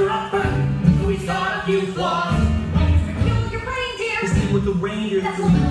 you're up. We saw a few flaws. Let's kill your reindeers. See with the reindeer.